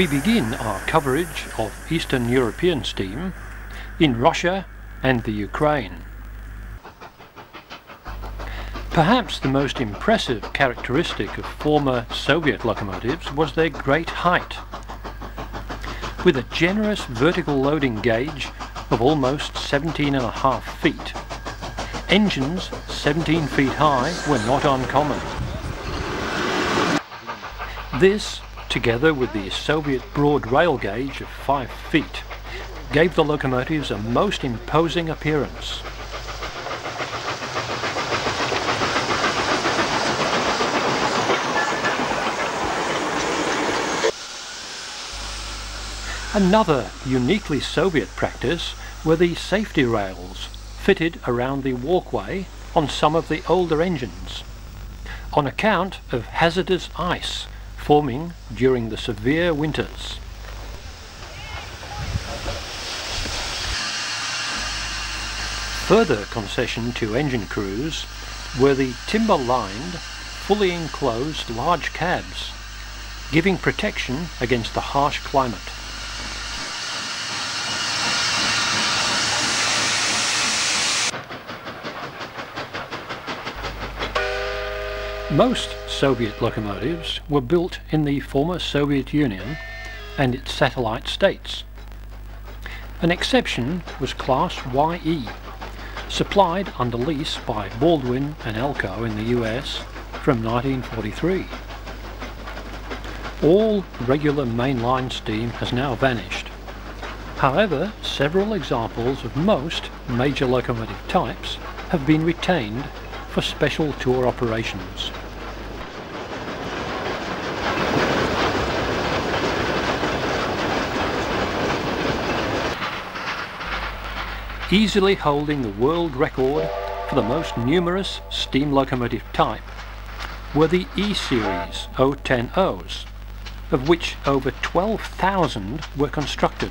We begin our coverage of Eastern European steam in Russia and the Ukraine. Perhaps the most impressive characteristic of former Soviet locomotives was their great height. With a generous vertical loading gauge of almost 17 and a half feet, engines 17 feet high were not uncommon. This together with the Soviet broad rail gauge of 5 feet, gave the locomotives a most imposing appearance. Another uniquely Soviet practice were the safety rails fitted around the walkway on some of the older engines on account of hazardous ice forming during the severe winters. Further concession to engine crews were the timber-lined, fully enclosed large cabs, giving protection against the harsh climate. Most Soviet locomotives were built in the former Soviet Union and its satellite states. An exception was Class YE, supplied under lease by Baldwin and Alco in the US from 1943. All regular mainline steam has now vanished. However, several examples of most major locomotive types have been retained for special tour operations. Easily holding the world record for the most numerous steam locomotive type were the E-Series 010Os, of which over 12,000 were constructed.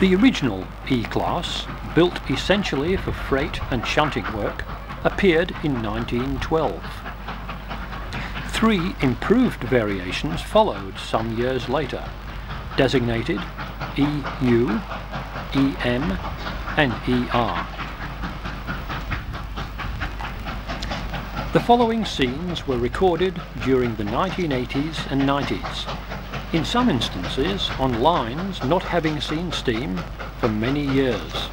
The original E-Class, built essentially for freight and shunting work, appeared in 1912. Three improved variations followed some years later, designated EU, EM and ER. The following scenes were recorded during the 1980s and 90s, in some instances on lines not having seen steam for many years.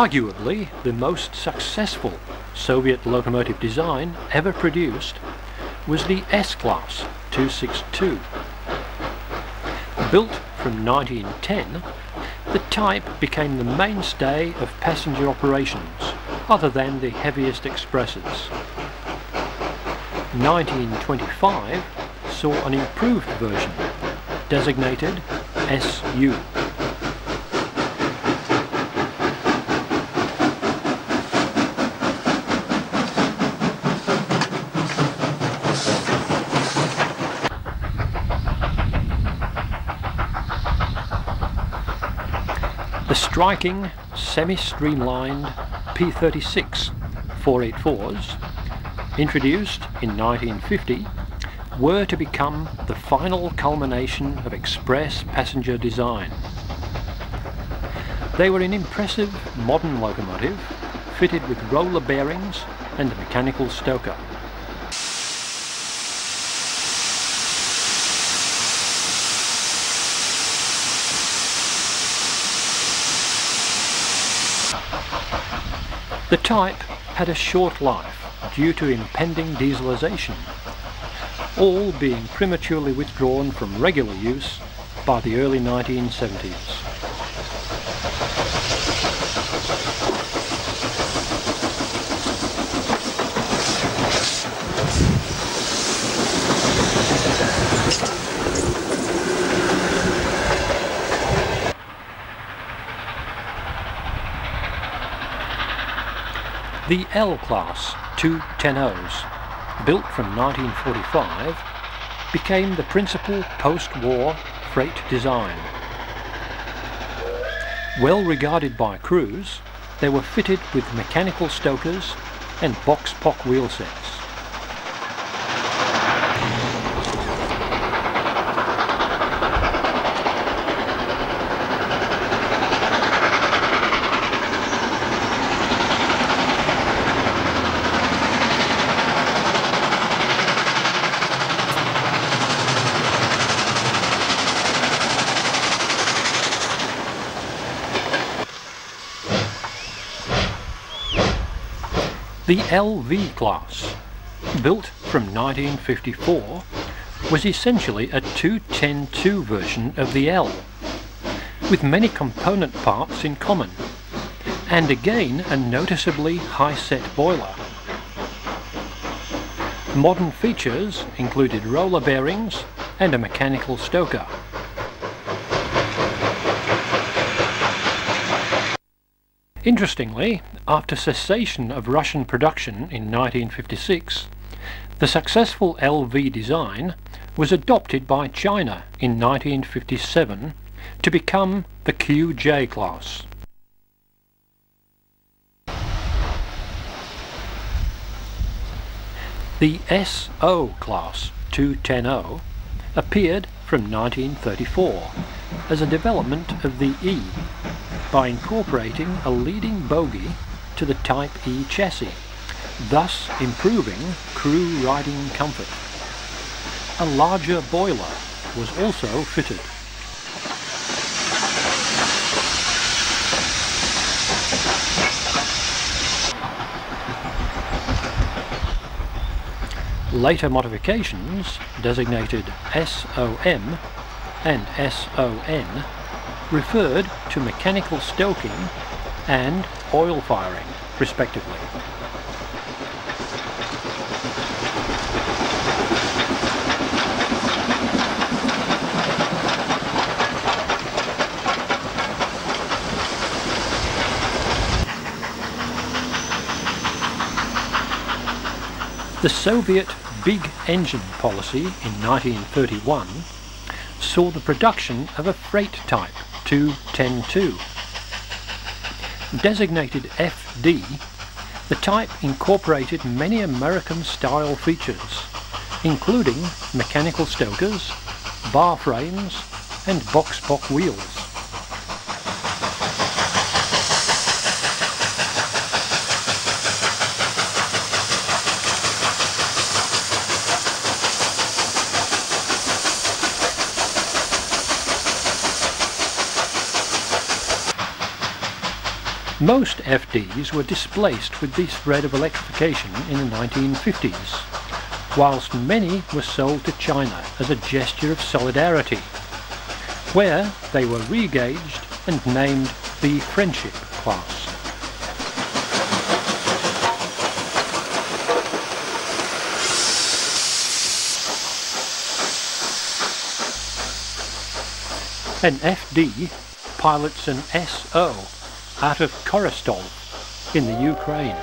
Arguably the most successful Soviet locomotive design ever produced was the S-Class 262. Built from 1910, the type became the mainstay of passenger operations, other than the heaviest expresses. 1925 saw an improved version, designated SU. Striking, semi-streamlined P36 484s, introduced in 1950, were to become the final culmination of express passenger design. They were an impressive modern locomotive fitted with roller bearings and a mechanical stoker. The type had a short life due to impending dieselisation, all being prematurely withdrawn from regular use by the early 1970s. The L-Class 210Os, built from 1945, became the principal post-war freight design. Well regarded by crews, they were fitted with mechanical stokers and Boxpok wheel The LV class, built from 1954, was essentially a 210-2 version of the L, with many component parts in common, and again a noticeably high-set boiler. Modern features included roller bearings and a mechanical stoker. Interestingly, after cessation of Russian production in 1956, the successful LV design was adopted by China in 1957 to become the QJ class. The SO class 210 appeared from 1934 as a development of the E by incorporating a leading bogie to the Type E chassis, thus improving crew riding comfort. A larger boiler was also fitted. Later modifications, designated SOM and SON, referred to mechanical stoking and oil firing, respectively. The Soviet big engine policy in 1931 saw the production of a freight type 210-2. Designated FD, the type incorporated many American-style features, including mechanical stokers, bar frames, and Boxpok wheels. Most FDs were displaced with the spread of electrification in the 1950s, whilst many were sold to China as a gesture of solidarity, where they were regauged and named the Friendship class. An FD pilots an SO out of Korostol in the Ukraine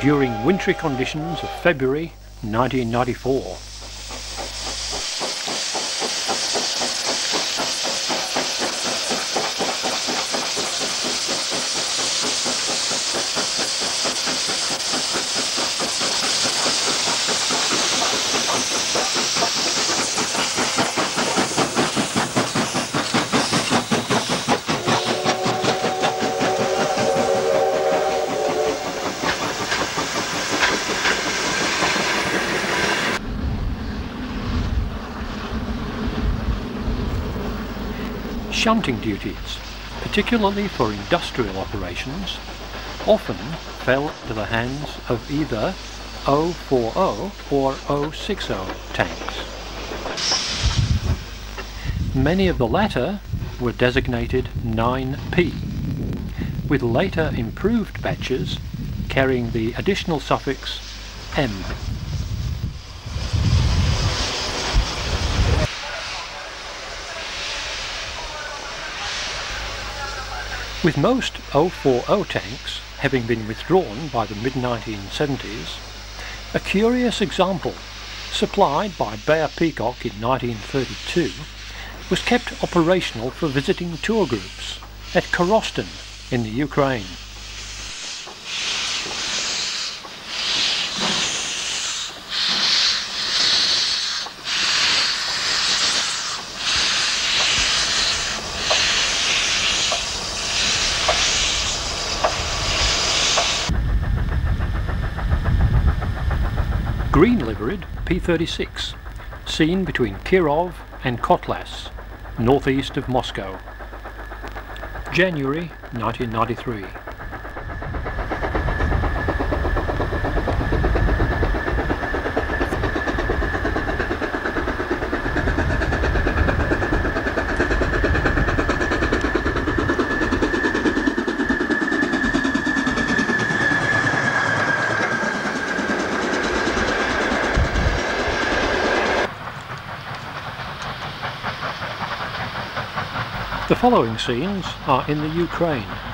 during wintry conditions of February 1994. Shunting duties, particularly for industrial operations, often fell to the hands of either 040 or 060 tanks. Many of the latter were designated 9P, with later improved batches carrying the additional suffix M. With most 040 tanks having been withdrawn by the mid-1970s, a curious example, supplied by Beyer Peacock in 1932, was kept operational for visiting tour groups at Korosten in the Ukraine. Green liveried P-36, seen between Kirov and Kotlas, northeast of Moscow. January 1993. The following scenes are in the Ukraine.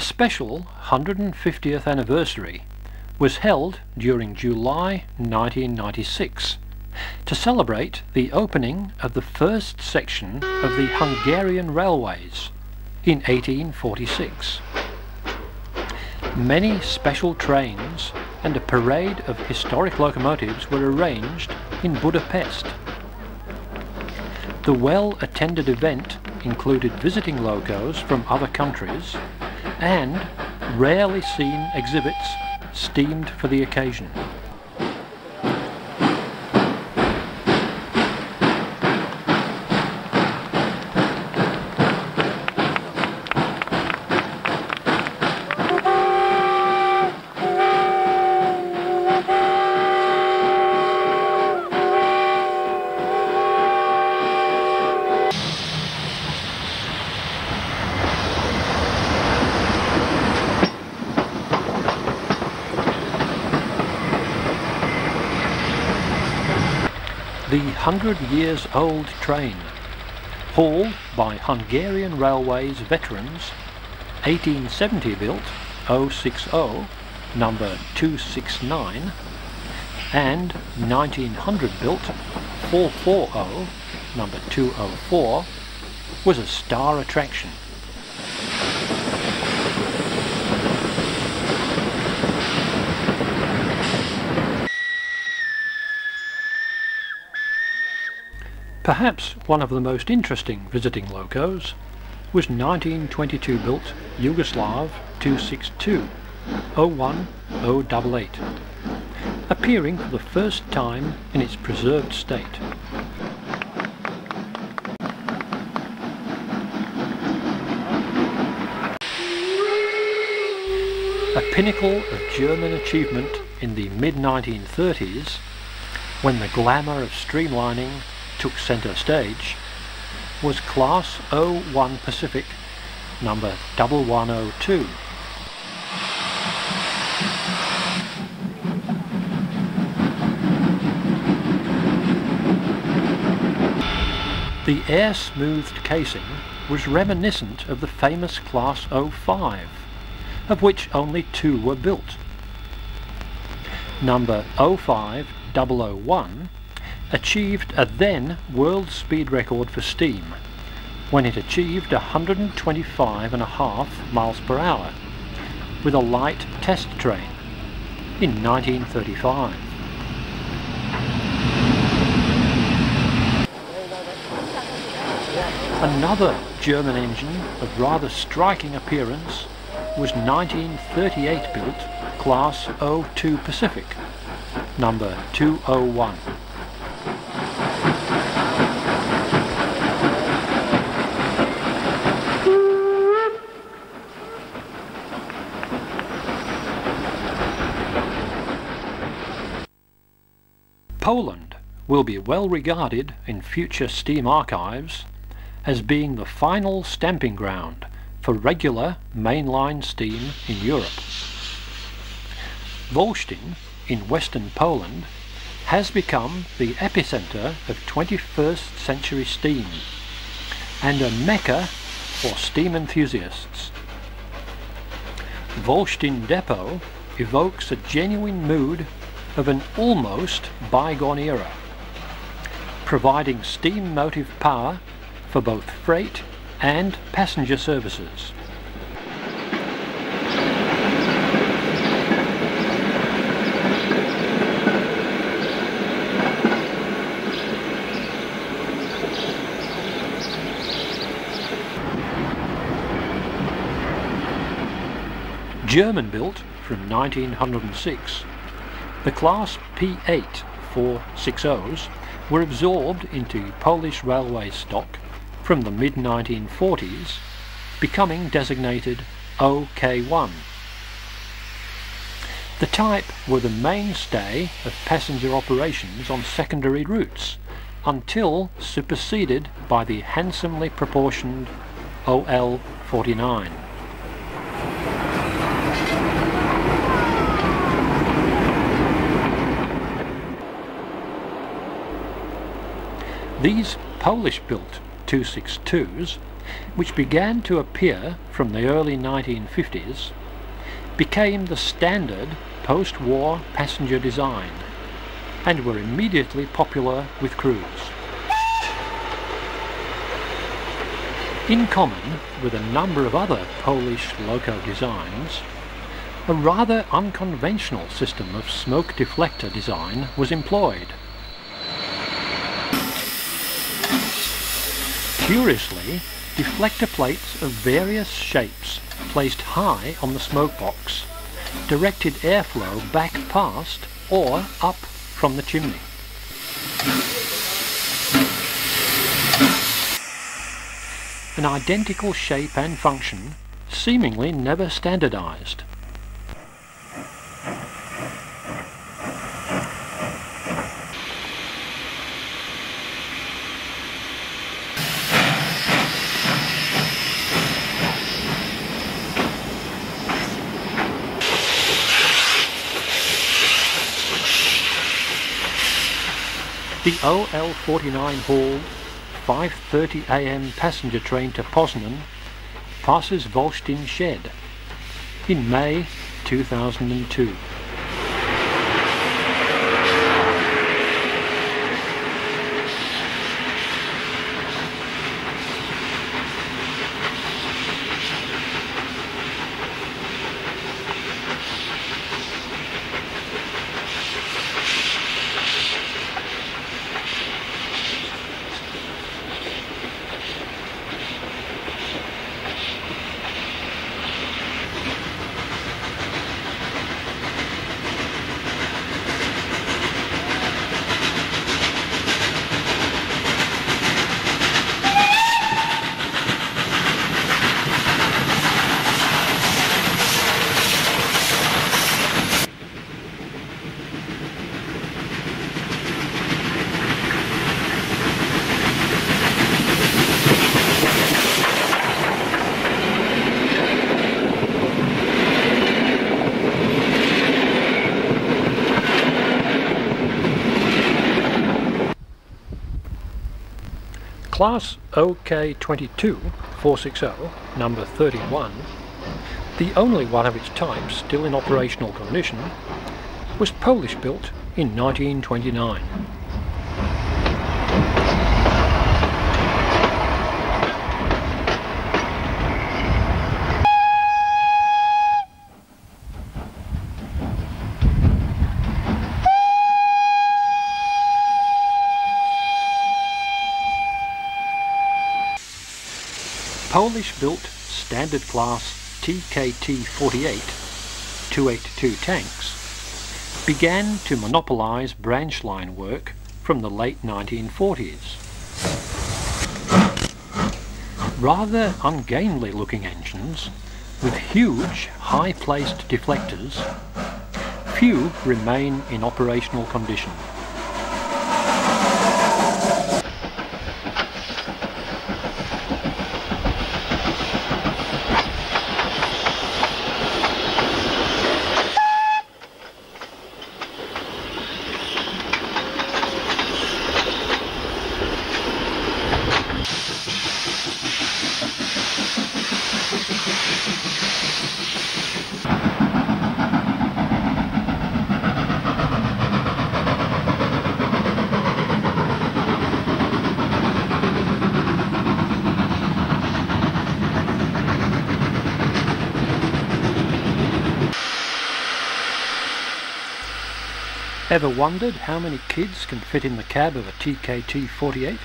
A special 150th anniversary was held during July 1996 to celebrate the opening of the first section of the Hungarian railways in 1846. Many special trains and a parade of historic locomotives were arranged in Budapest. The well-attended event included visiting locos from other countries and rarely seen exhibits steamed for the occasion. The hundred years old train, hauled by Hungarian Railways veterans, 1870 built 060, number 269, and 1900 built 440, number 204, was a star attraction. Perhaps one of the most interesting visiting locos was 1922 built Yugoslav 262 01088, appearing for the first time in its preserved state. A pinnacle of German achievement in the mid-1930s when the glamour of streamlining took centre stage was Class 01 Pacific number 1102. The air-smoothed casing was reminiscent of the famous Class 05, of which only two were built. Number 05001 achieved a then world speed record for steam when it achieved 125.5 miles per hour with a light test train in 1935. Another German engine of rather striking appearance was 1938 built Class 02 Pacific, number 201. Poland will be well regarded in future steam archives as being the final stamping ground for regular mainline steam in Europe. Wolsztyn in western Poland has become the epicenter of 21st century steam and a mecca for steam enthusiasts. Wolsztyn Depot evokes a genuine mood of an almost bygone era, providing steam motive power for both freight and passenger services. German built from 1906 the Class P8 460s were absorbed into Polish railway stock from the mid-1940s, becoming designated OK1. The type were the mainstay of passenger operations on secondary routes until superseded by the handsomely proportioned OL49. These Polish-built 262s which began to appear from the early 1950s, became the standard post-war passenger design and were immediately popular with crews. In common with a number of other Polish loco designs, a rather unconventional system of smoke deflector design was employed. Curiously, deflector plates of various shapes placed high on the smoke box directed airflow back past or up from the chimney. An identical shape and function, seemingly never standardized. The OL-49 hauled 5.30am passenger train to Poznan passes Wolsztyn Shed in May 2002. Class OK22 460, number 31, the only one of its type still in operational condition, was Polish built in 1929. Polish-built standard class TKT-48 282 tanks began to monopolise branch line work from the late 1940s. Rather ungainly looking engines with huge high-placed deflectors, few remain in operational condition. Ever wondered how many kids can fit in the cab of a TKT 48?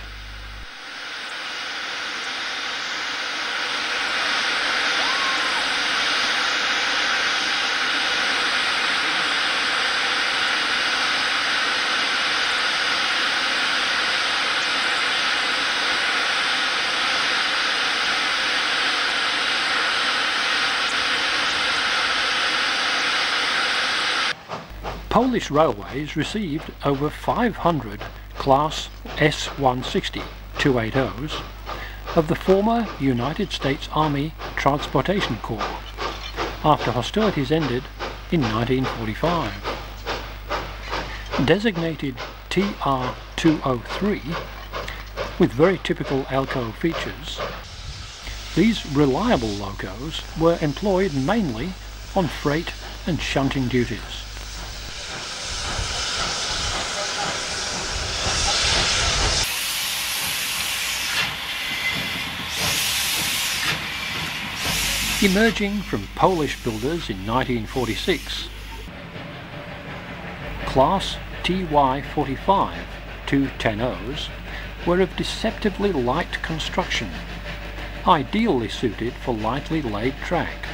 Polish Railways received over 500 Class S-160 280s of the former United States Army Transportation Corps after hostilities ended in 1945. Designated TR-203 with very typical Alco features, These reliable locos were employed mainly on freight and shunting duties. Emerging from Polish builders in 1946, Class TY45 210Os were of deceptively light construction, ideally suited for lightly laid track.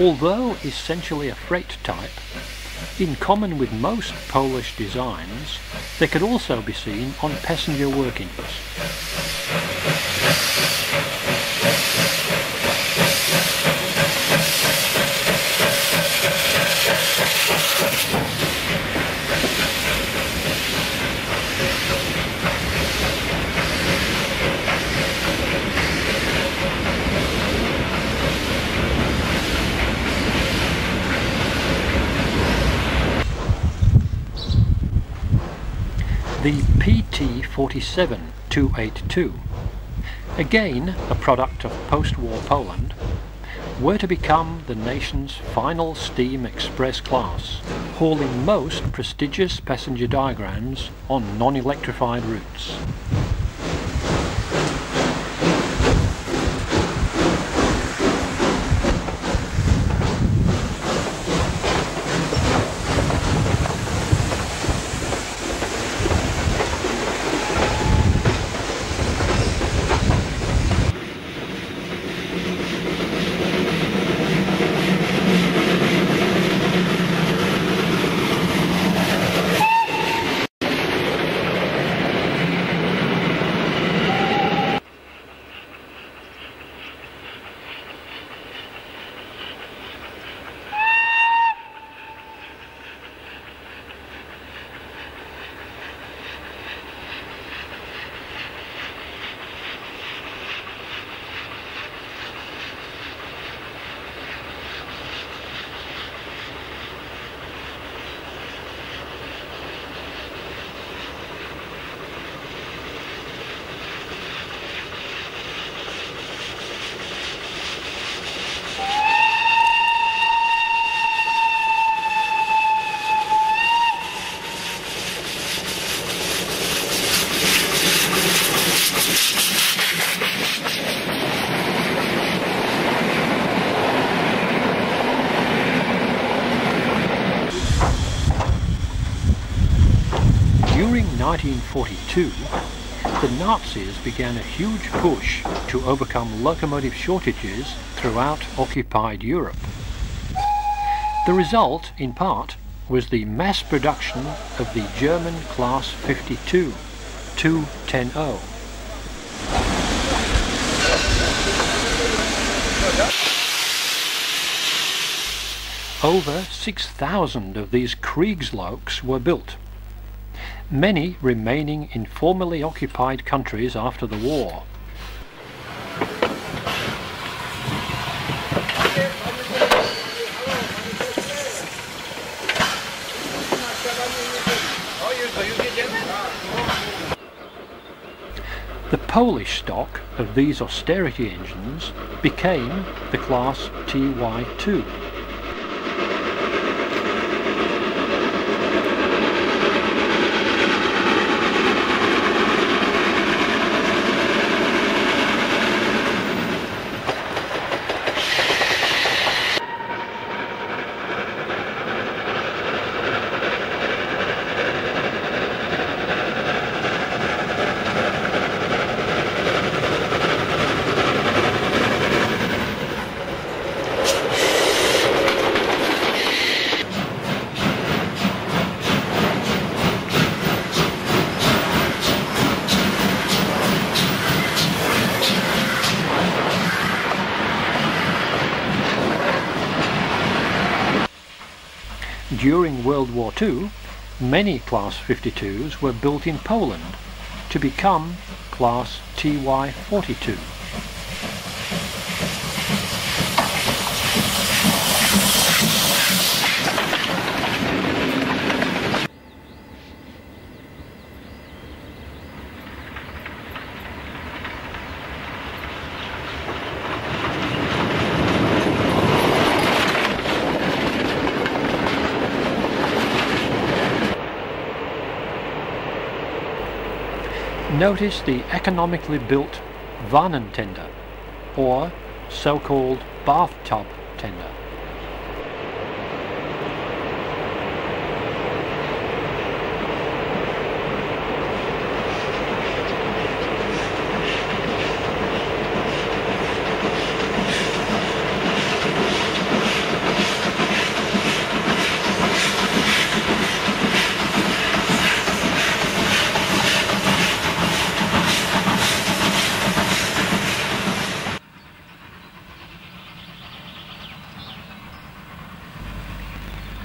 Although essentially a freight type, in common with most Polish designs, they could also be seen on passenger workings. PT-47-282, again a product of post-war Poland, were to become the nation's final steam express class, hauling most prestigious passenger diagrams on non-electrified routes. During 1942, the Began a huge push to overcome locomotive shortages throughout occupied Europe. The result, in part, was the mass production of the German Class 52 210O. Over 6,000 of these Kriegsloks were built, many remaining in formerly occupied countries after the war. The Polish stock of these austerity engines became the class TY2. Many Class 52s were built in Poland to become Class TY42. Notice the economically built Wannentender, or so-called bathtub tender.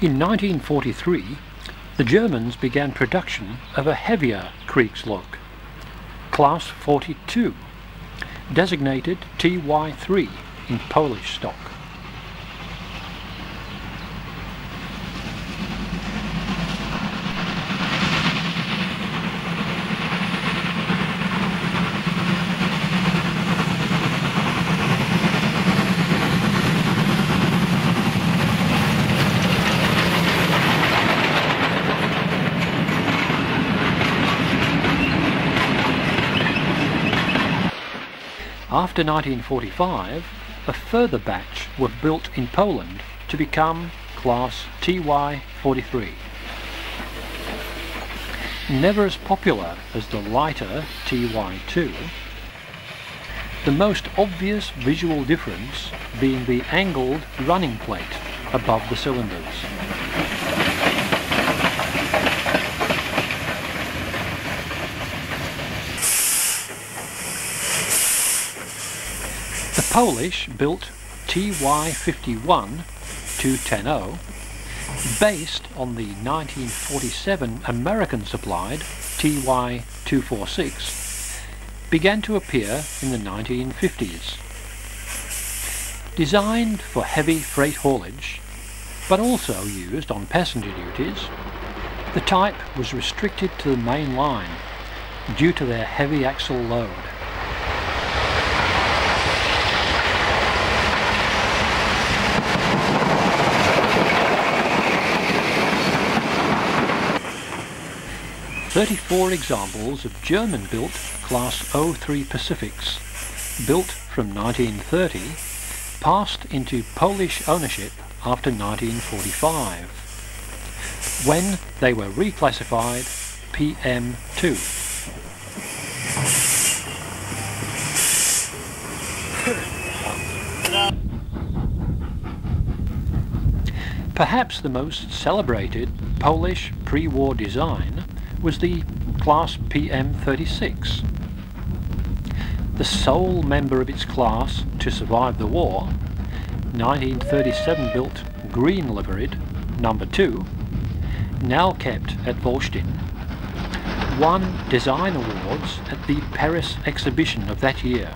In 1943, the Germans began production of a heavier Kriegslok, Class 42, designated TY3 in Polish stock. After 1945, a further batch were built in Poland to become Class TY-43. Never as popular as the lighter TY2, the most obvious visual difference being the angled running plate above the cylinders. Polish built TY51 210 based on the 1947 American supplied TY246 began to appear in the 1950s. Designed for heavy freight haulage, but also used on passenger duties, the type was restricted to the main line due to their heavy axle load. 34 examples of German-built Class 03 Pacifics, built from 1930, passed into Polish ownership after 1945, when they were reclassified PM2. Perhaps the most celebrated Polish pre-war design was the Class PM-36. The sole member of its class to survive the war, 1937 built green liveried number 2, now kept at Wolsztyn, won design awards at the Paris exhibition of that year.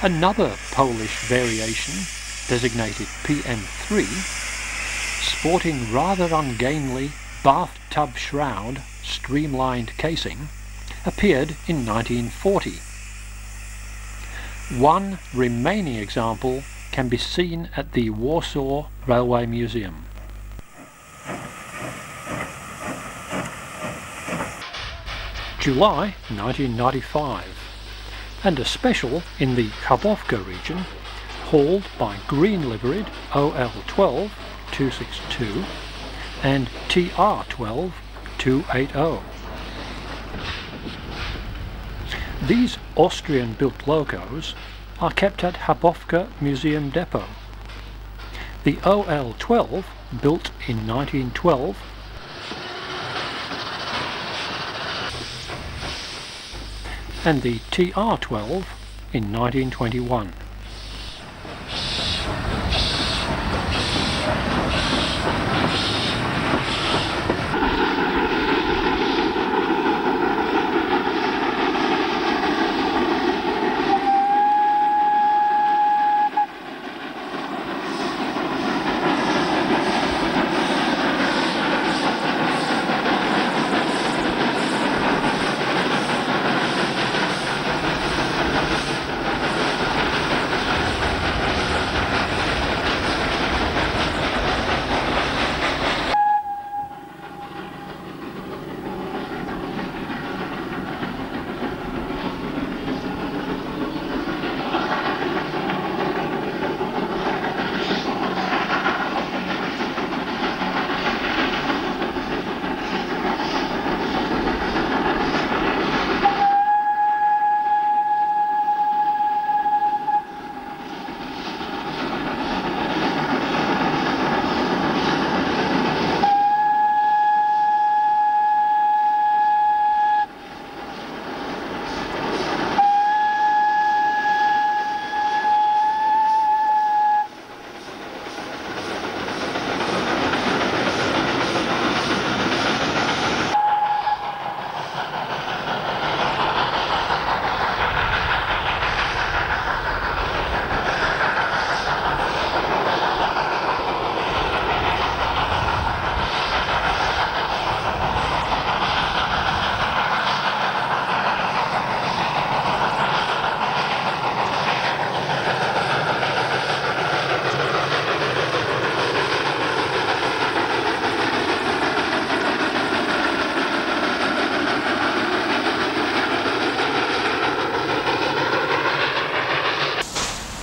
Another Polish variation designated PM3, sporting rather ungainly bathtub shroud streamlined casing, appeared in 1940. One remaining example can be seen at the Warsaw Railway Museum. July 1995 and a special in the Chabówka region hauled by green liveried OL12 262 and TR12 280. These Austrian-built locos are kept at Chabówka Museum Depot. The OL12, built in 1912, and the TR12 in 1921.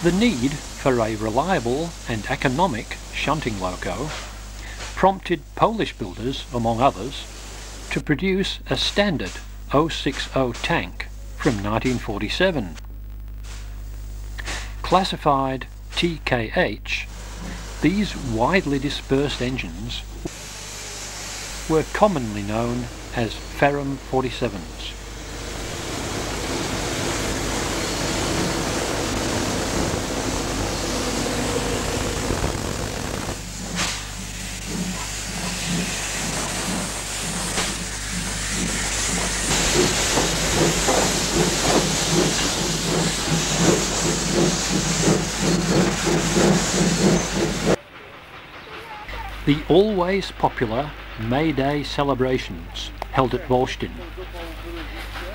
The need for a reliable and economic shunting loco prompted Polish builders, among others, to produce a standard 060 tank from 1947. Classified TKH, these widely dispersed engines were commonly known as Ferrum 47s. The always popular May Day celebrations held at Wolsztyn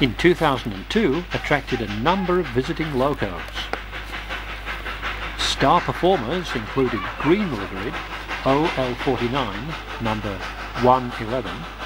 in 2002 attracted a number of visiting locos. Star performers included green liveried OL49 number 111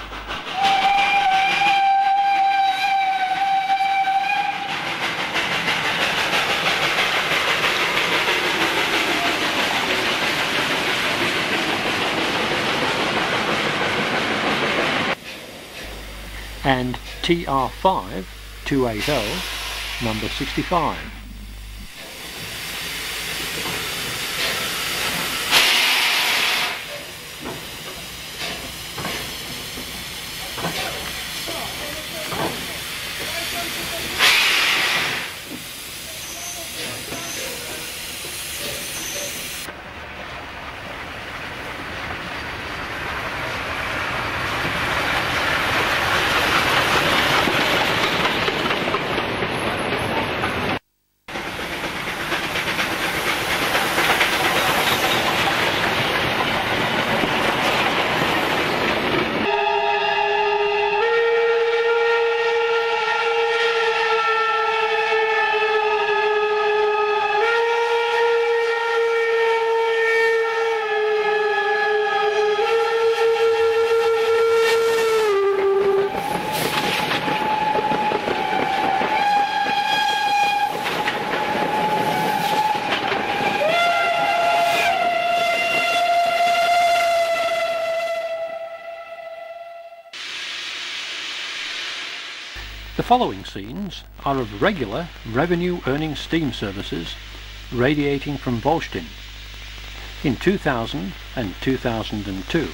and TR5 280 number 65. The following scenes are of regular revenue-earning steam services radiating from Wolsztyn in 2000 and 2002.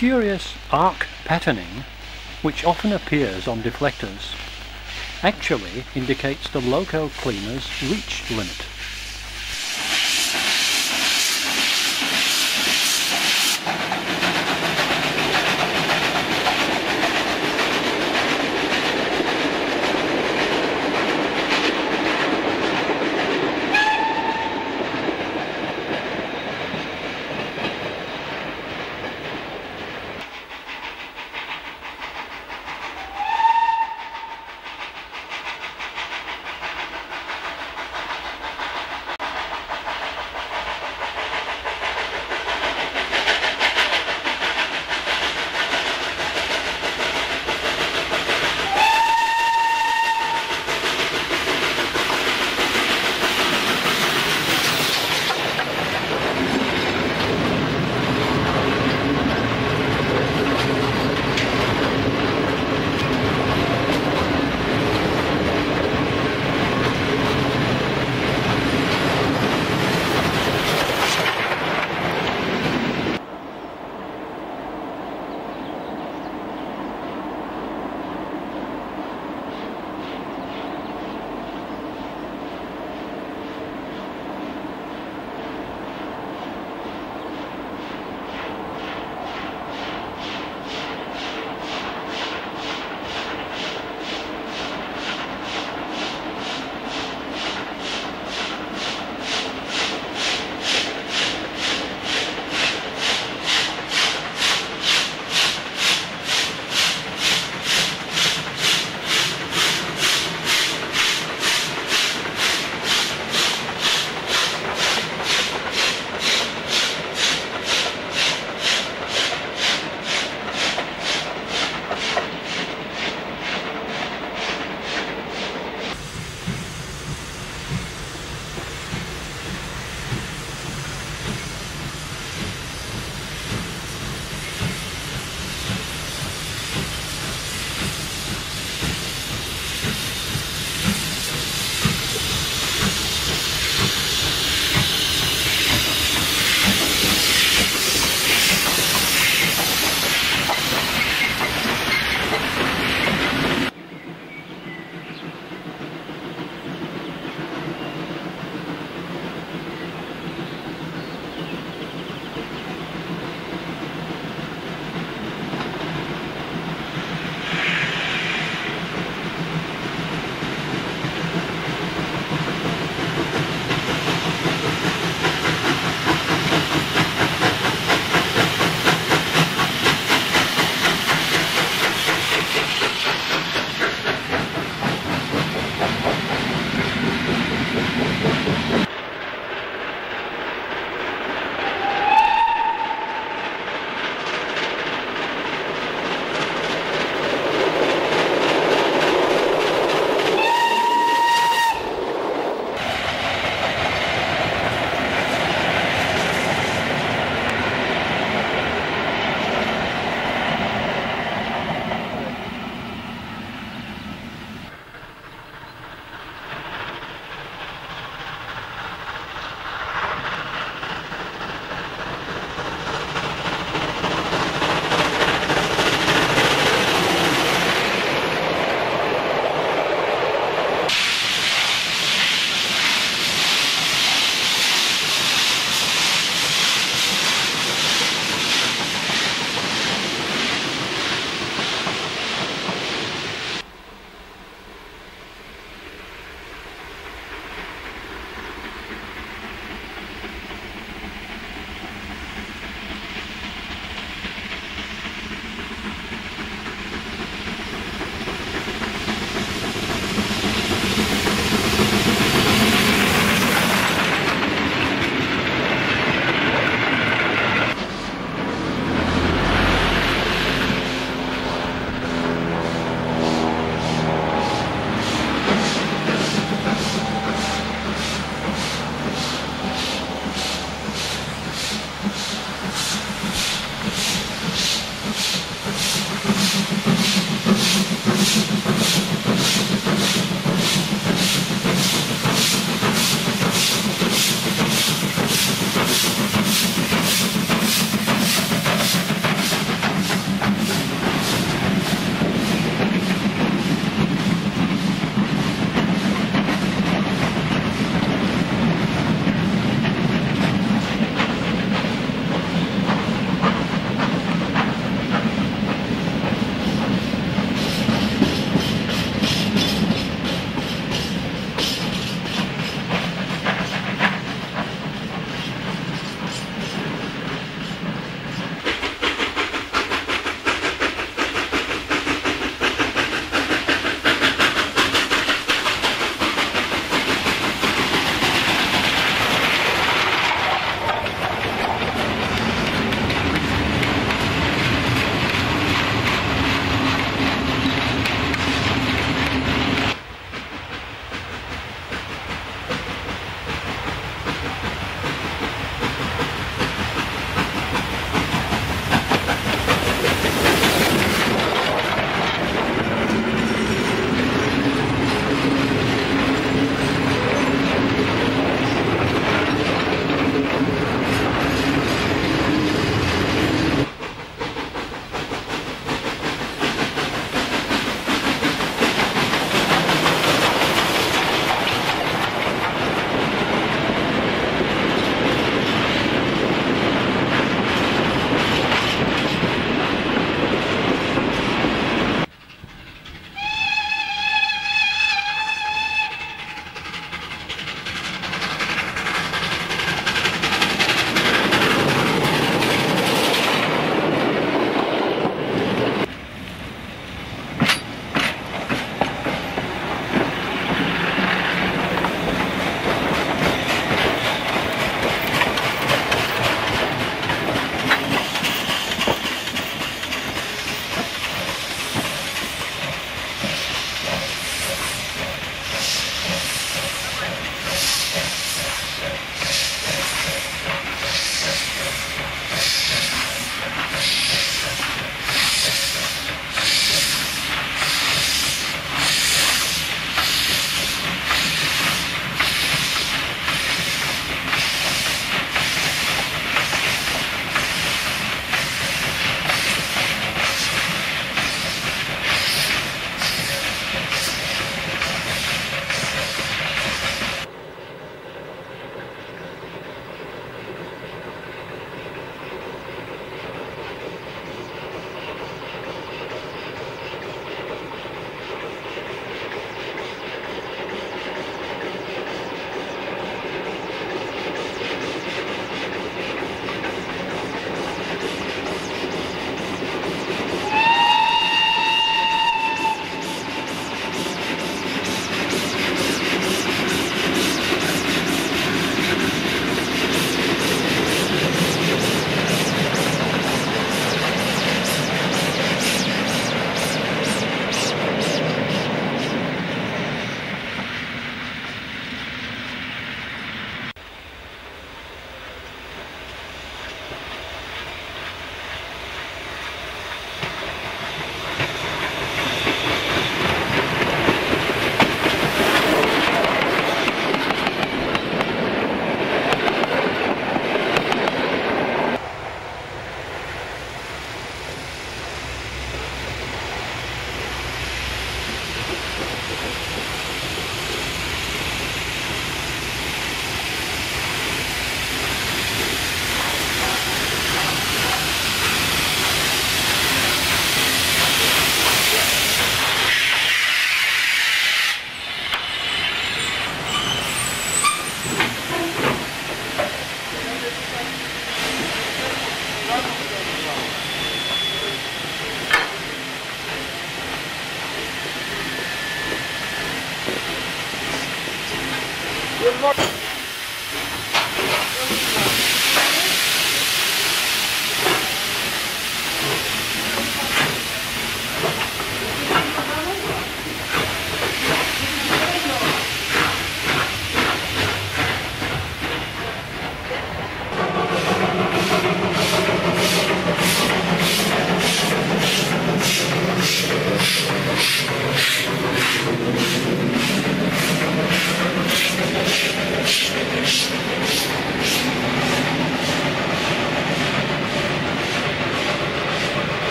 Curious arc patterning, which often appears on deflectors, actually indicates the loco cleaner's reach limit.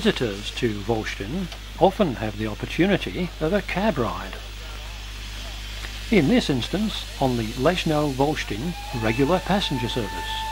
Visitors to Wolsztyn often have the opportunity of a cab ride. In this instance, on the Leszno Wolsztyn regular passenger service.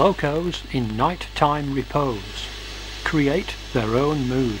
Locos in nighttime repose create their own mood.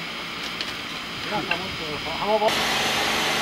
刃物。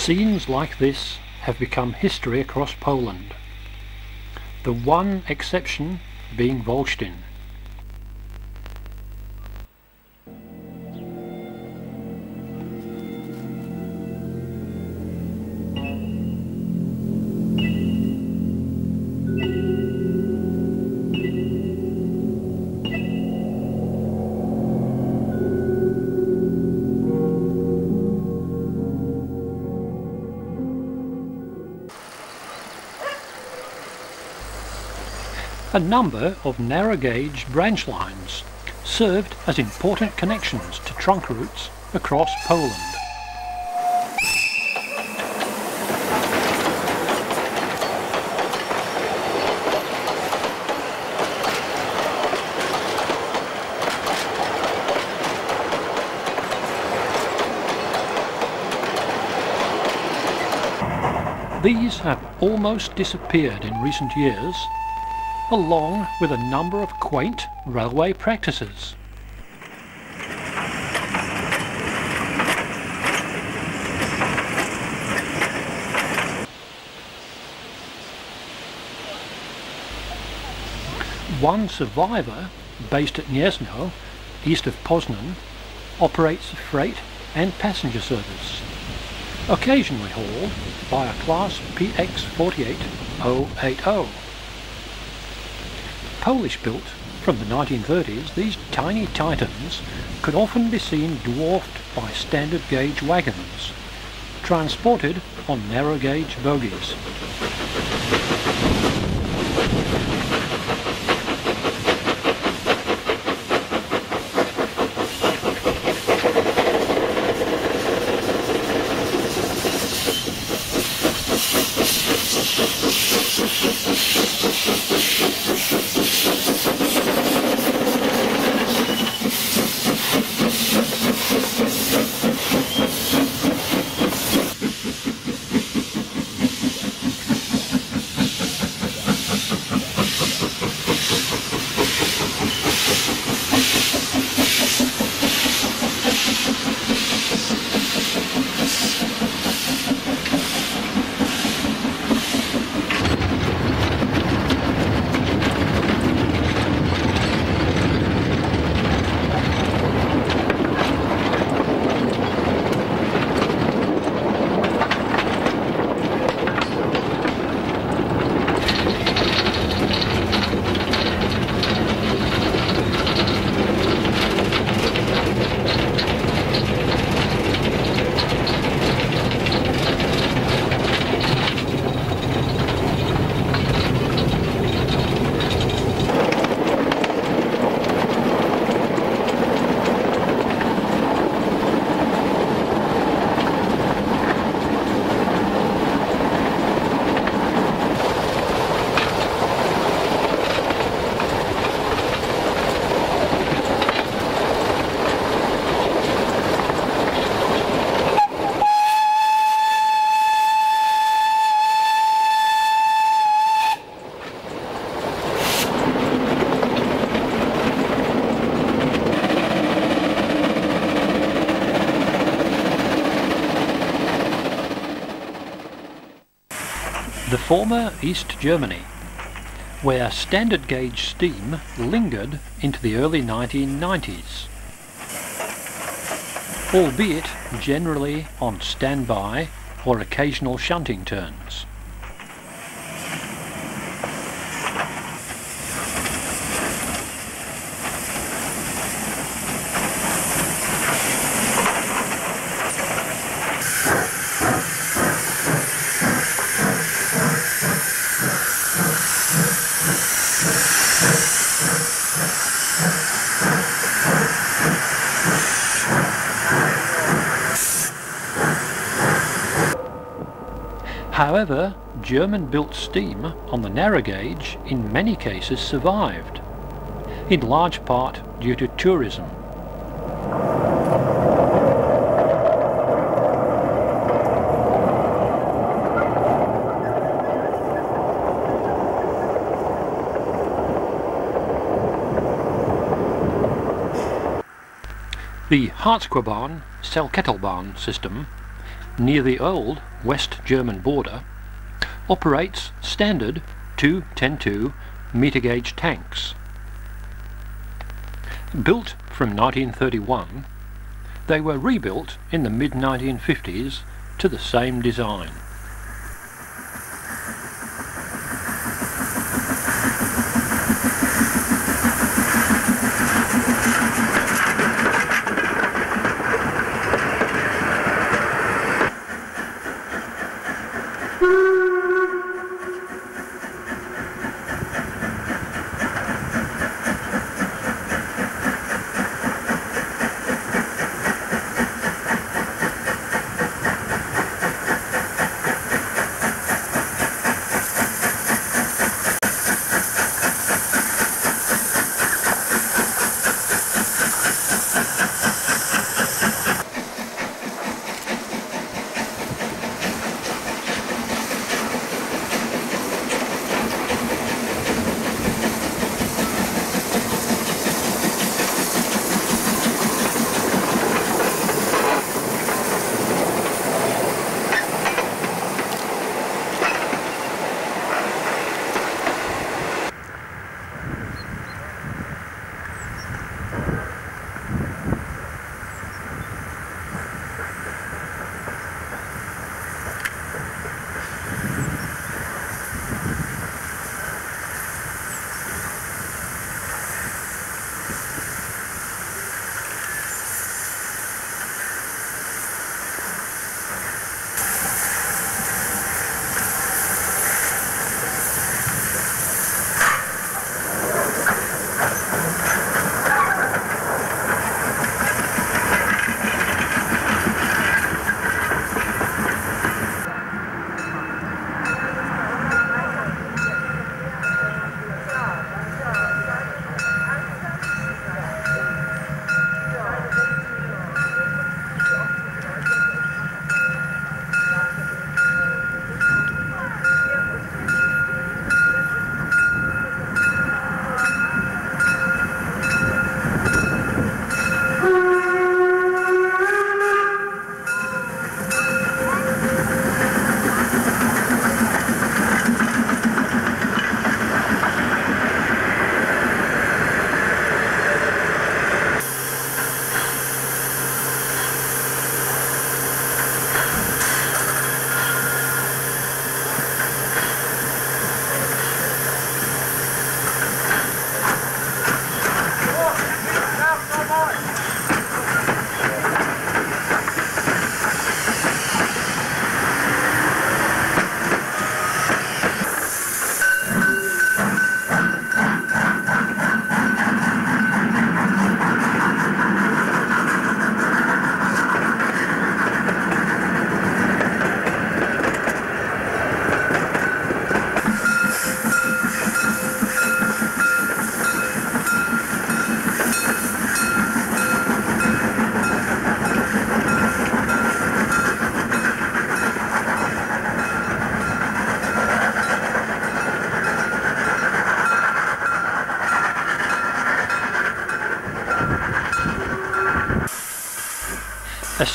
Scenes like this have become history across Poland. The one exception being Wolsztyn. A number of narrow gauge branch lines served as important connections to trunk routes across Poland. These have almost disappeared in recent years along with a number of quaint railway practices. One survivor, based at Gniezno, east of Poznan, operates a freight and passenger service, occasionally hauled by a Class PX 48080. Polish built from the 1930s, these tiny Titans could often be seen dwarfed by standard gauge wagons, transported on narrow gauge bogies. Former East Germany, where standard gauge steam lingered into the early 1990s, albeit generally on standby or occasional shunting turns. However, German-built steam on the narrow gauge in many cases survived, in large part due to tourism. The Harzquerbahn Selketalbahn system near the old West German border, operates standard 210-2 meter gauge tanks. Built from 1931, they were rebuilt in the mid-1950s to the same design.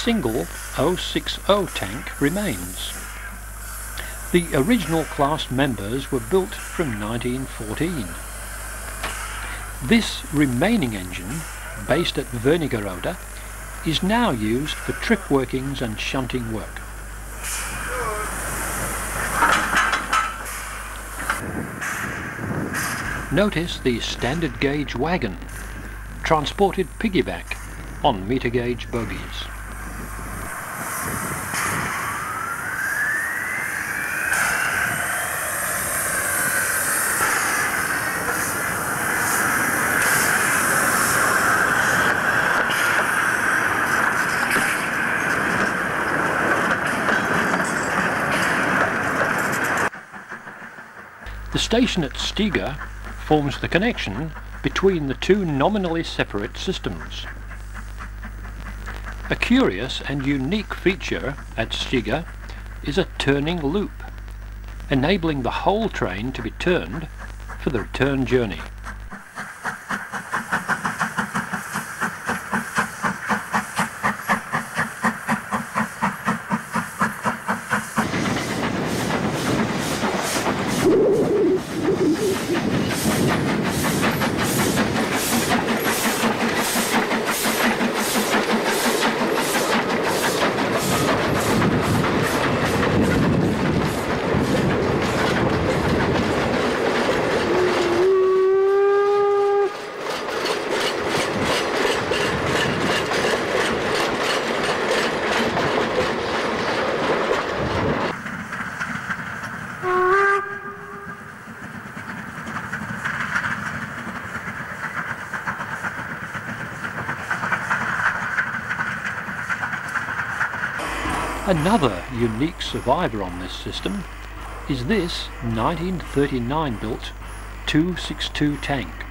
Single 060 tank remains. The original class members were built from 1914. This remaining engine, based at Wernigerode, is now used for trip workings and shunting work. Notice the standard gauge wagon, transported piggyback on meter gauge bogies. The station at Stiege forms the connection between the two nominally separate systems. A curious and unique feature at Stiege is a turning loop, enabling the whole train to be turned for the return journey. Another unique survivor on this system is this 1939 built 262 tank.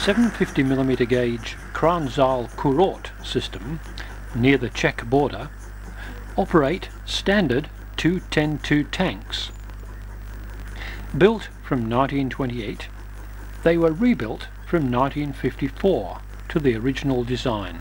750mm gauge Cranzahl Kurort system near the Czech border operate standard 210-2 tanks. Built from 1928, they were rebuilt from 1954 to the original design.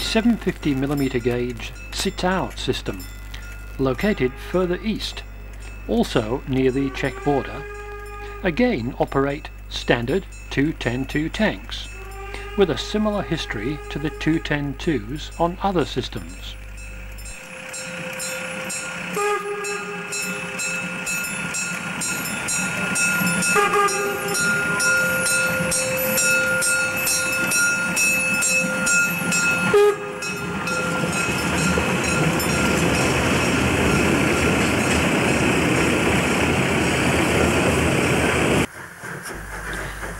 750mm gauge Zittau system, located further east, also near the Czech border, again operate standard 210-2 tanks, with a similar history to the 210-2s on other systems.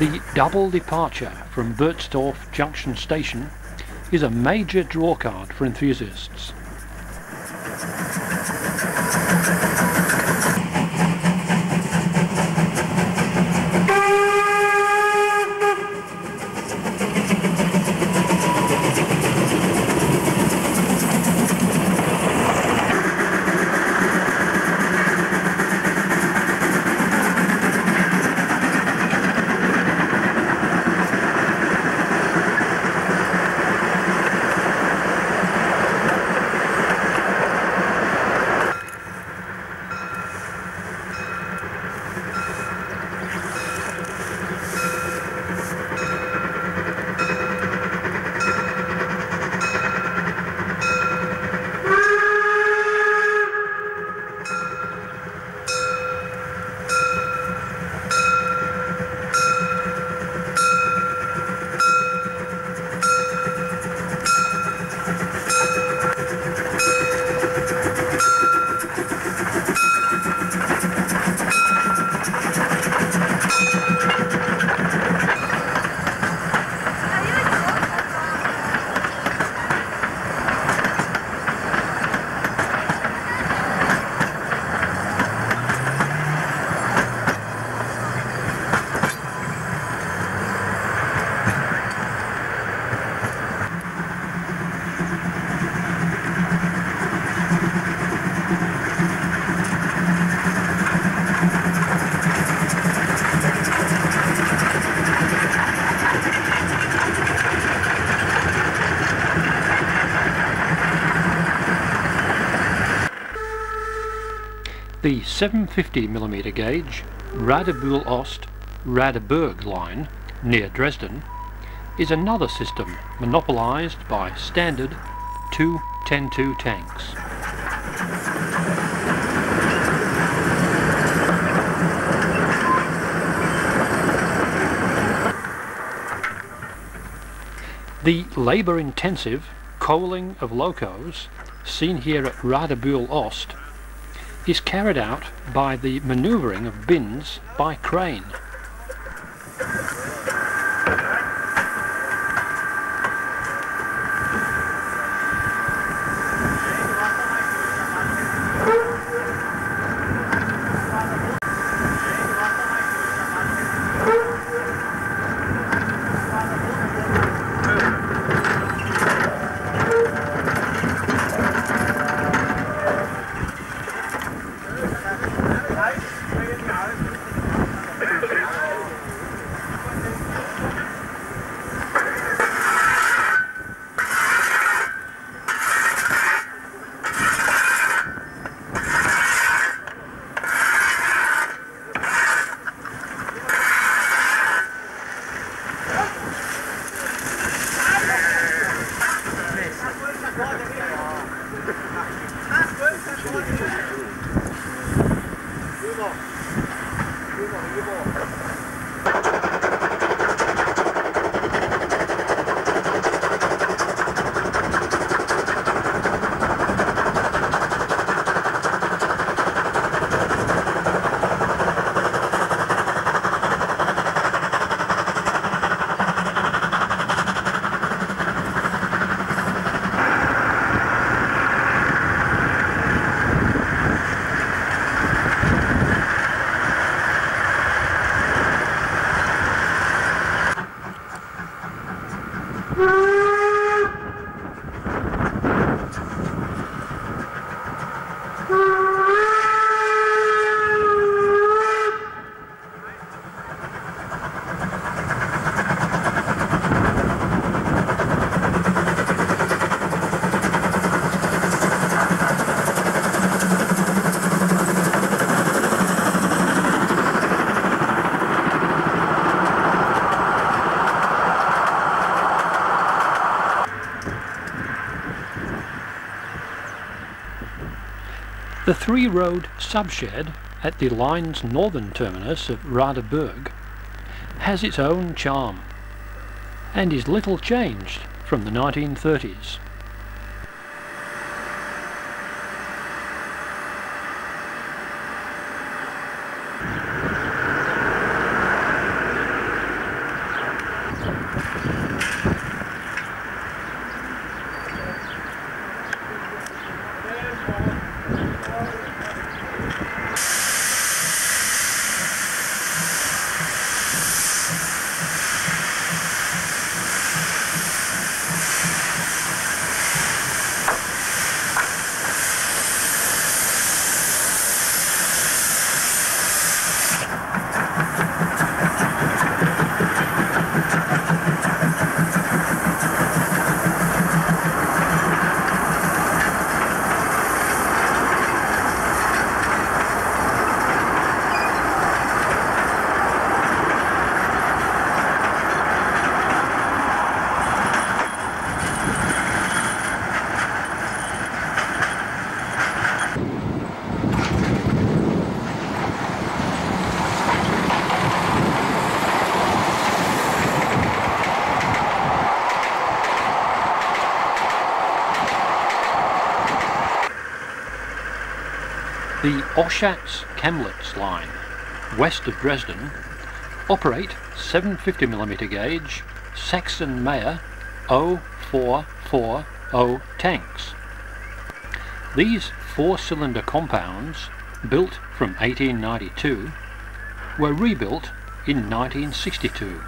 The double departure from Bertsdorf Junction Station is a major drawcard for enthusiasts. The 750mm gauge Radebeul Ost Radeburg line near Dresden is another system monopolized by standard 210-2 tanks. The labour-intensive coaling of locos seen here at Radebeul Ost is carried out by the manoeuvring of bins by crane. The three-road subshed at the line's northern terminus of Radeburg has its own charm and is little changed from the 1930s. The Oschatz-Kemmlitz line, west of Dresden, operate 750mm gauge Sachsen-Meyer 0440 tanks. These four-cylinder compounds, built from 1892, were rebuilt in 1962.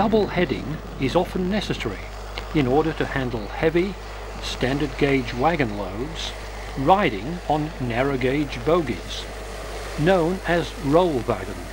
Double heading is often necessary in order to handle heavy, standard gauge wagon loads riding on narrow gauge bogies, known as roll wagons.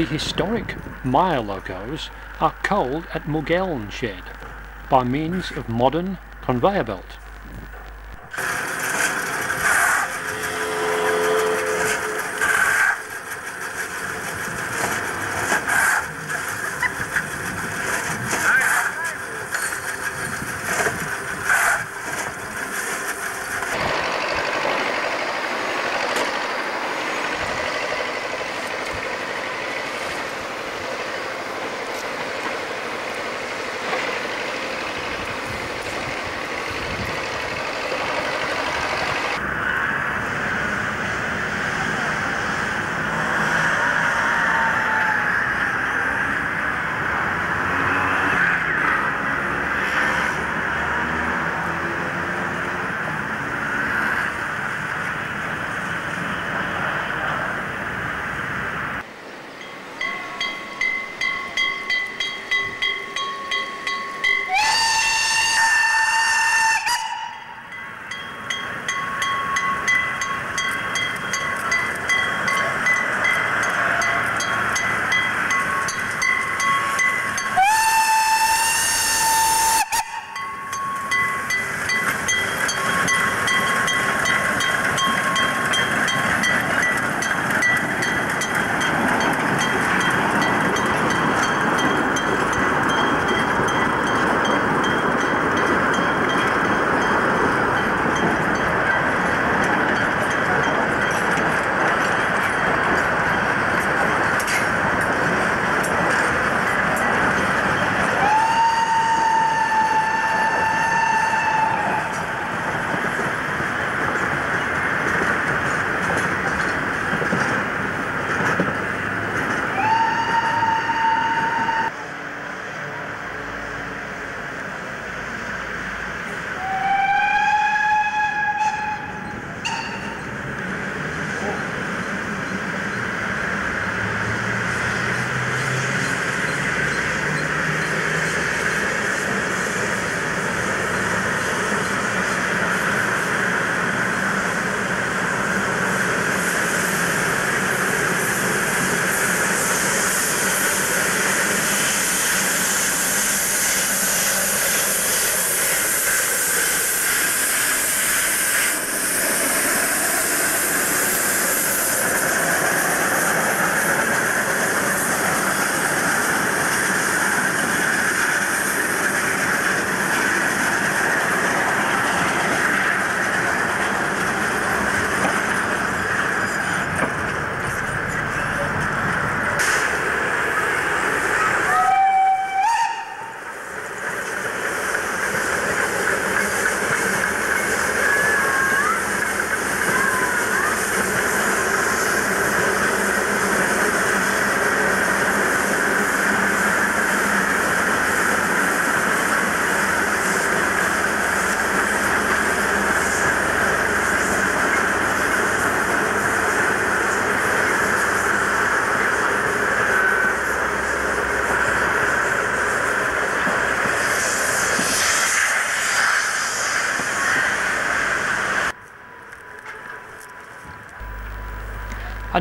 The historic Meyer locos are coaled at Mügeln shed by means of modern conveyor belt.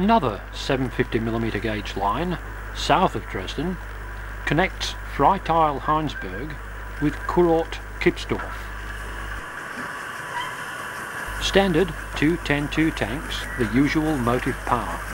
Another 750mm gauge line, south of Dresden, connects Freital Hainsberg with Kurort Kipsdorf. Standard 210-2 tanks, the usual motive power.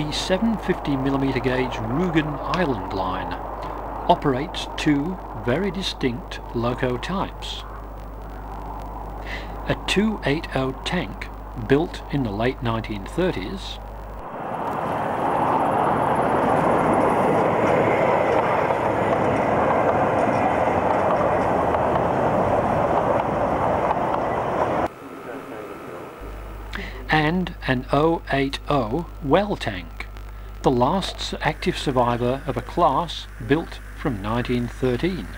The 750mm gauge Rugen Island line operates two very distinct loco types. A 280 tank built in the late 1930s and an 080 well tank, the last active survivor of a class built from 1913.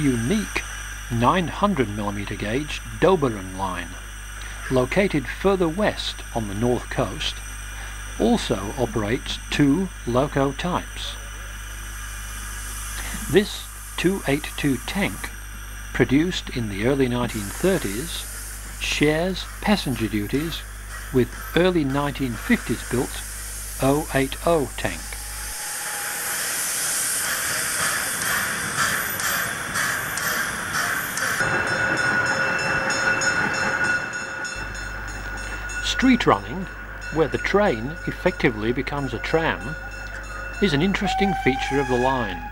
The unique 900mm gauge Doberan line, located further west on the north coast, also operates two loco types. This 282 tank, produced in the early 1930s, shares passenger duties with early 1950s built 080 tank. Street running, where the train effectively becomes a tram, is an interesting feature of the line.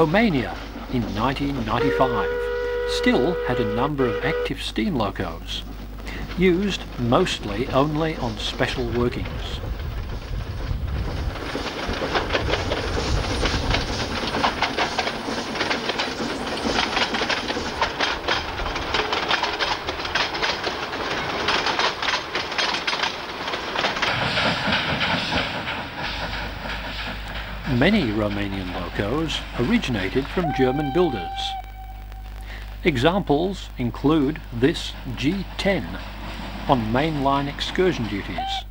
Romania in 1995 still had a number of active steam locos, used mostly only on special workings. Many Romanian locos originated from German builders. Examples include this G10 on mainline excursion duties,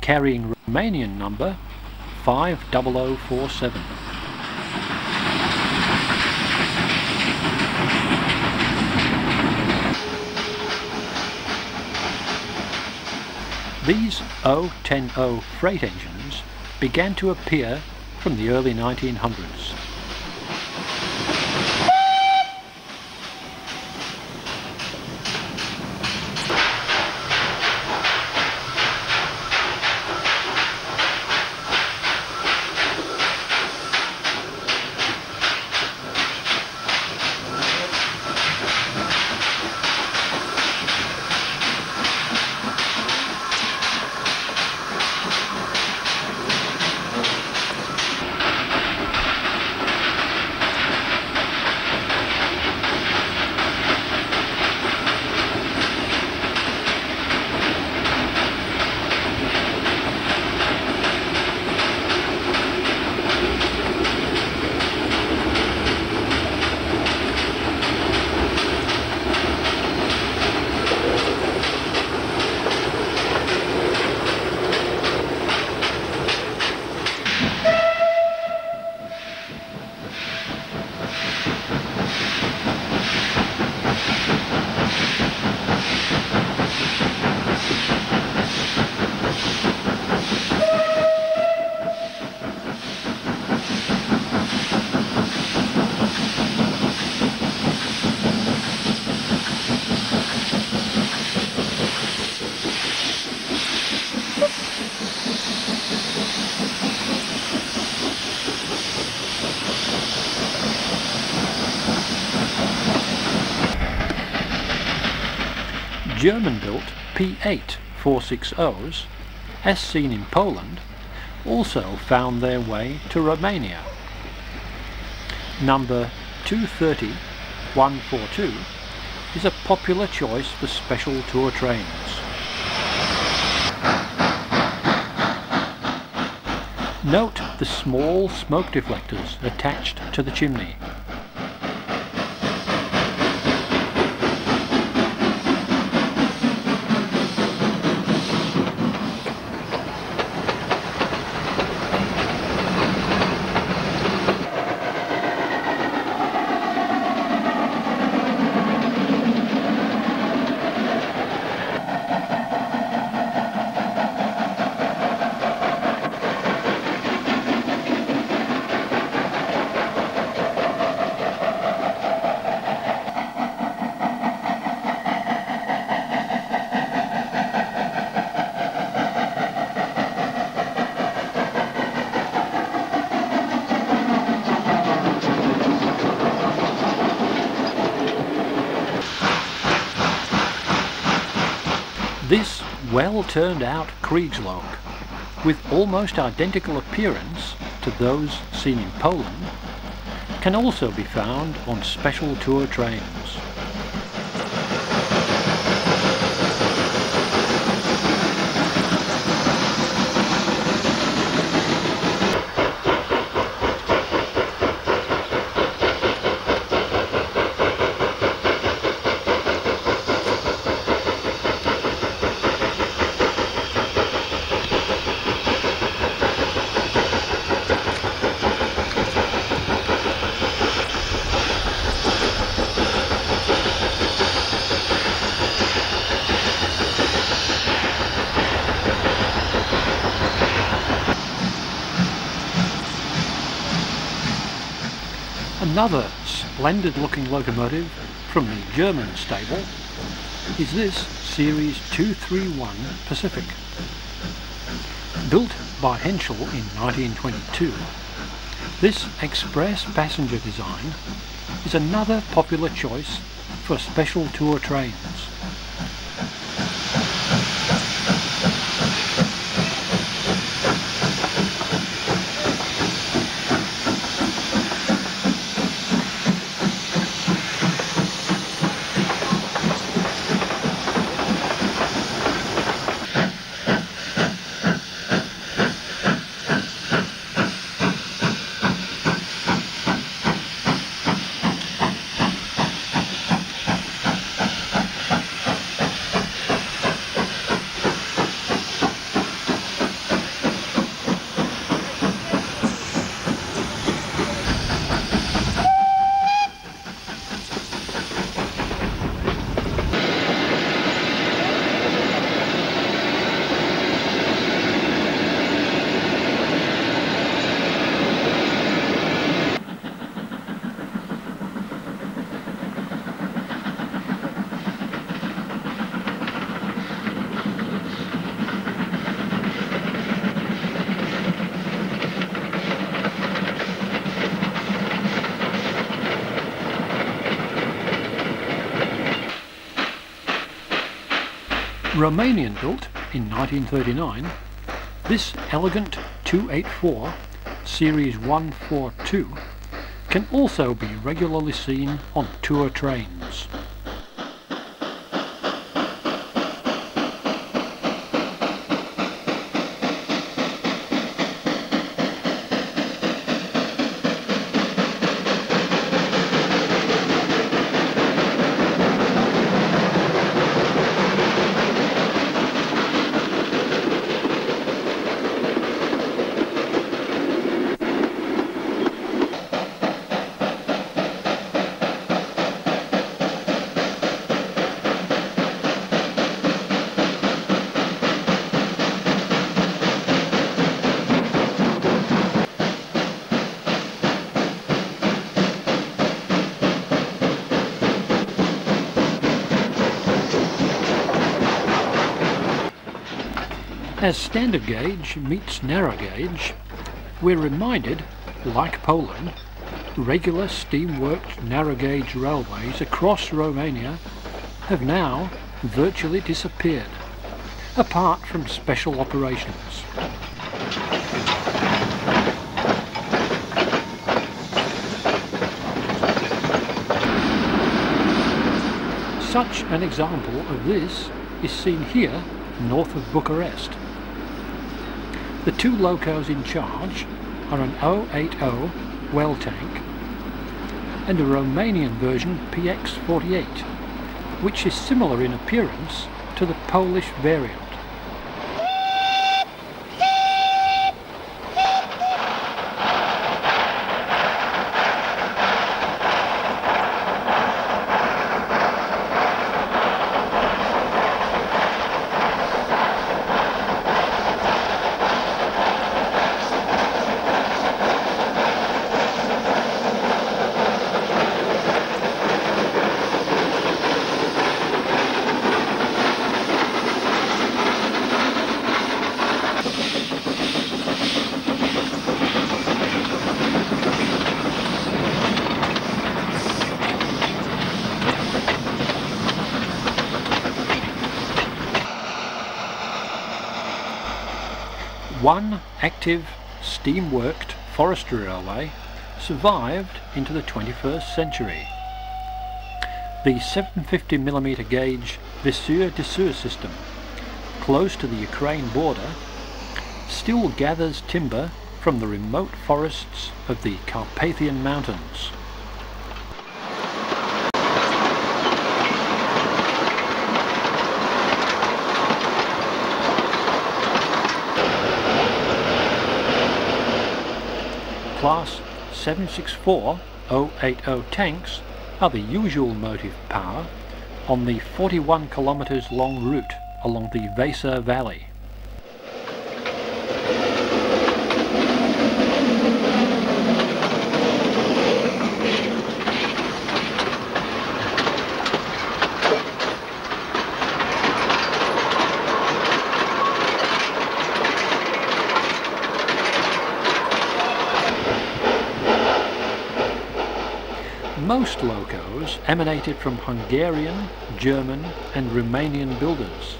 carrying Romanian number 50047. These O10O freight engines began to appear from the early 1900s. German-built P8 460s, as seen in Poland, also found their way to Romania. Number 230-142 is a popular choice for special tour trains. Note the small smoke deflectors attached to the chimney. This well turned out Kriegslok, with almost identical appearance to those seen in Poland, can also be found on special tour trains. Another splendid looking locomotive from the German stable is this Series 231 Pacific. Built by Henschel in 1922, This express passenger design is another popular choice for special tour trains. Romanian built in 1939, this elegant 284 Series 142 can also be regularly seen on tour trains. As standard gauge meets narrow gauge, we're reminded, like Poland, regular steam-worked narrow gauge railways across Romania have now virtually disappeared, apart from special operations. Such an example of this is seen here north of Bucharest. The two locos in charge are an 080 well tank and a Romanian version PX48, which is similar in appearance to the Polish variant. One active steam-worked forestry railway survived into the 21st century. The 750mm gauge Vișeu de Sus system, close to the Ukraine border, still gathers timber from the remote forests of the Carpathian Mountains. Class 764-080 tanks are the usual motive power on the 41 kilometres long route along the Vaser Valley. Most locos emanated from Hungarian, German and Romanian builders.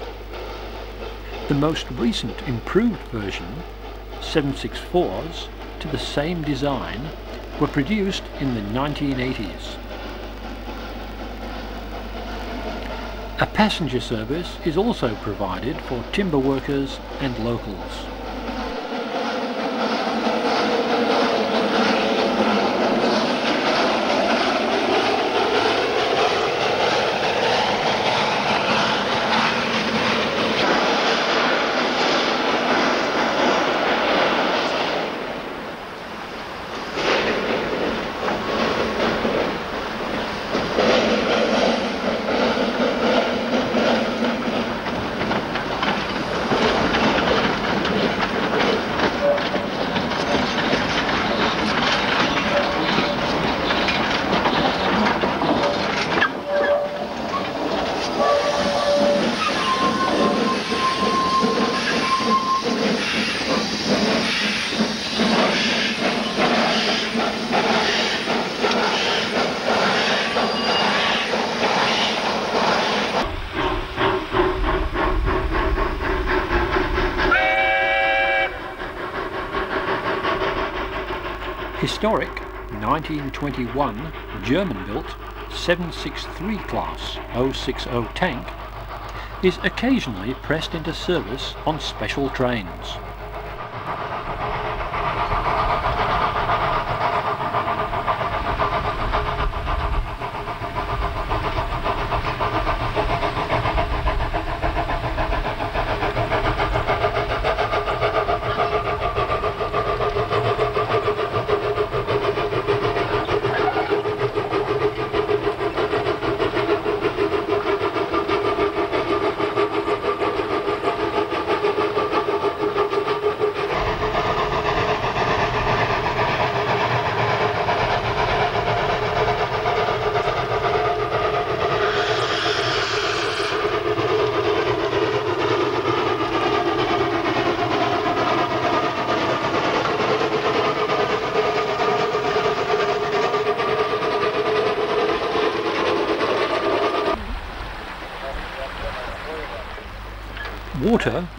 The most recent improved version, 764s, to the same design were produced in the 1980s. A passenger service is also provided for timber workers and locals. Historic 1921 German-built 763 class 060 tank is occasionally pressed into service on special trains.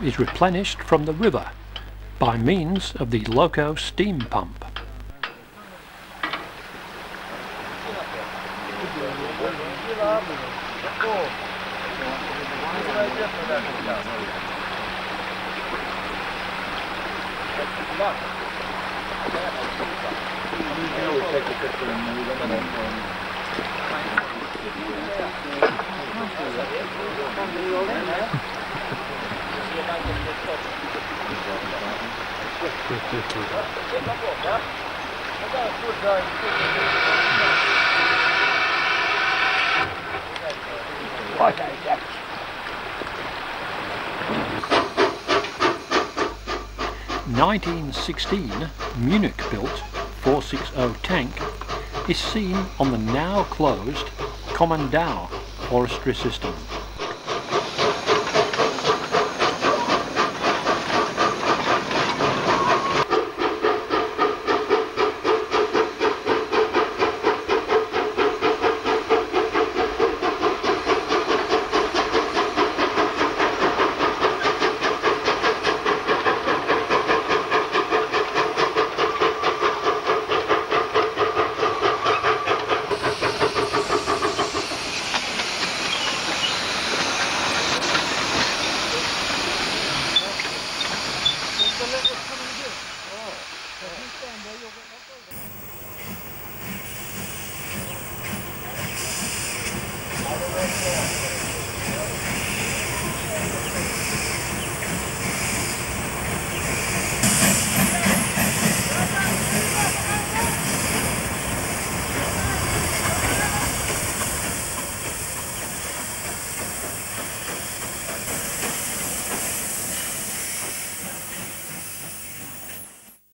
Is replenished from the river by means of the Loco steam pump. Nineteen sixteen Munich built 460 tank is seen on the now closed Comandău forestry system.